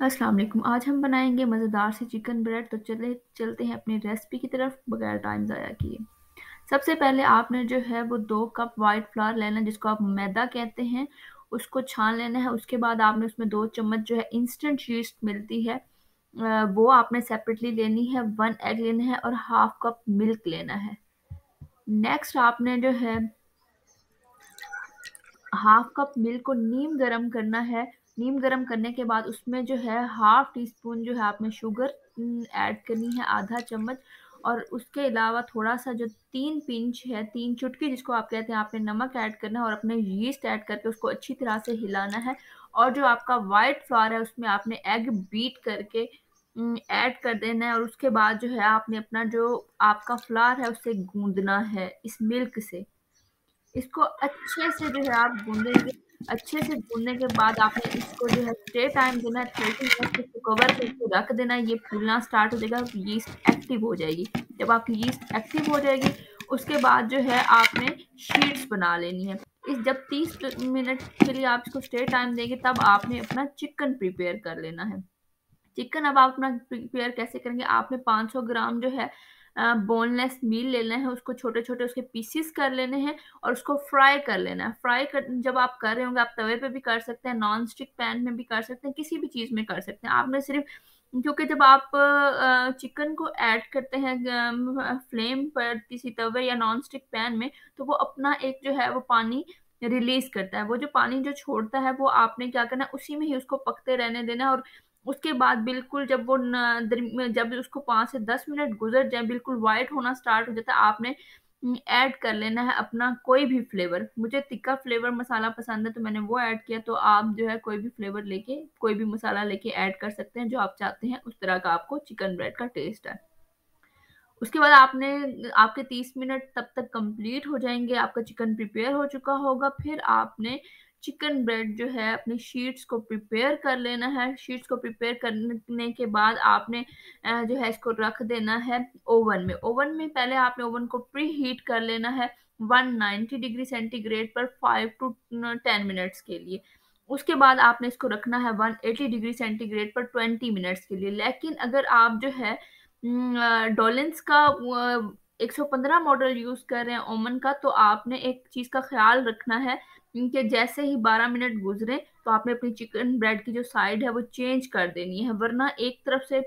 अस्सलाम वालेकुम। आज हम बनाएँगे मज़ेदार से चिकन ब्रेड। तो चले, चलते हैं अपनी रेसिपी की तरफ़, बगैर टाइम ज़ाया किए। सबसे पहले आपने जो है वो दो कप वाइट फ्लावर लेना जिसको आप मैदा कहते हैं। उसको छान लेना है। उसके बाद आपने उसमें दो चम्मच जो है इंस्टेंट यीस्ट मिलती है। वो आपने सेपरेटली लेनी है। वन एग लेना है और हाफ़ कप मिल्क लेना है। नेक्स्ट आपने जो है हाफ़ कप मिल्क को नीम गरम करना है। नीम गरम करने के बाद उसमें जो है हाफ़ टी स्पून जो है आपने शुगर ऐड करनी है आधा चम्मच और उसके अलावा थोड़ा सा जो तीन पिंच है, तीन चुटकी जिसको आप कहते हैं, आपने नमक ऐड करना है और अपने यीस्ट ऐड करके उसको अच्छी तरह से हिलाना है और जो आपका वाइट फ्लावर है उसमें आपने एग बीट करके ऐड कर देना है और उसके बाद जो है आपने अपना जो आपका फ्लावर है उससे गूंदना है इस मिल्क से। इसको अच्छे से जो है आप गूंदेंगे, अच्छे से भूनने के बाद आपने इसको जो है स्टे टाइम देना है थर्टी मिनट कवर करके रख देना, ये फूलना स्टार्ट हो जाएगा यीस्ट एक्टिव हो जाएगी। जब आपकी यीस्ट एक्टिव हो जाएगी, उसके बाद जो है आपने शीट्स बना लेनी है। इस जब 30 मिनट के लिए आप इसको स्टे टाइम देंगे, तब आपने अपना चिकन प्रिपेयर कर लेना है। चिकन अब आप अपना प्रिपेयर कैसे करेंगे? आपने 500 ग्राम जो है बोनलेस मील लेना है, उसको छोटे छोटे उसके पीसीस कर लेने हैं और उसको फ्राई कर लेना है। फ्राई कर, जब आप कर रहे होंगे, आप तवे पे भी कर सकते हैं नॉन स्टिक पैन में भी कर सकते हैं, किसी भी चीज़ में कर सकते हैं। आपने सिर्फ़, क्योंकि जब आप चिकन को ऐड करते हैं फ्लेम पर किसी तवे या नॉन स्टिक पैन में तो वो अपना एक जो है, वो पानी रिलीज़ करता है। वो जो पानी जो छोड़ता है, वो आपने क्या करना है, उसी में ही उसको पकते रहने देना और उसके बाद बिल्कुल जब वो जब उसको 5 से 10 मिनट गुज़र जाए, बिल्कुल व्हाइट होना स्टार्ट हो जाता है, आपने ऐड कर लेना है अपना कोई भी फ्लेवर मुझे तिक्का फ्लेवर मसाला पसंद है तो मैंने वो ऐड किया तो आप जो है कोई भी फ्लेवर लेके, कोई भी मसाला लेके ऐड कर सकते हैं, जो आप चाहते हैं, उस तरह का आपको चिकन ब्रेड का टेस्ट है। उसके बाद आपने, आपके 30 मिनट तब तक कंप्लीट हो जाएँगे, आपका चिकन प्रिपेयर हो चुका होगा, फिर आपने चिकन ब्रेड जो है, अपनी शीट्स को प्रिपेयर कर लेना है। शीट्स को प्रिपेयर करने के बाद आपने जो है, इसको रख देना है ओवन में। ओवन में पहले आपने ओवन को प्री हीट कर लेना है 190 डिग्री सेंटीग्रेड पर 5 टू 10 मिनट्स के लिए। उसके बाद आपने इसको रखना है 180 डिग्री सेंटीग्रेड पर 20 मिनट्स के लिए। लेकिन अगर आप जो है डोलेंस का 115 मॉडल यूज़ कर रहे हैं ओमन का तो आपने एक चीज़ का ख्याल रखना है कि जैसे ही 12 मिनट गुजरे तो आपने अपनी चिकन ब्रेड की जो साइड है वो चेंज कर देनी है, वरना एक तरफ़ से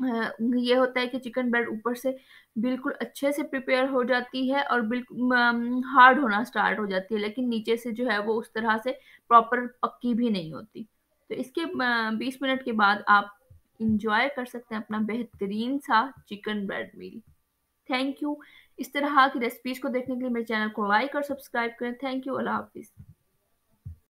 ये होता है कि चिकन ब्रेड ऊपर से बिल्कुल अच्छे से प्रिपेयर हो जाती है और बिल्कुल हार्ड होना स्टार्ट हो जाती है, लेकिन नीचे से जो है वो उस तरह से प्रॉपर पक्की भी नहीं होती। तो इसके 20 मिनट के बाद आप इंजॉय कर सकते हैं अपना बेहतरीन सा chicken bread meal thank you इस तरह की रेसिपीज़ को देखने के लिए मेरे चैनल को लाइक और सब्सक्राइब करें। थैंक यू अल्लाह हाफिज़।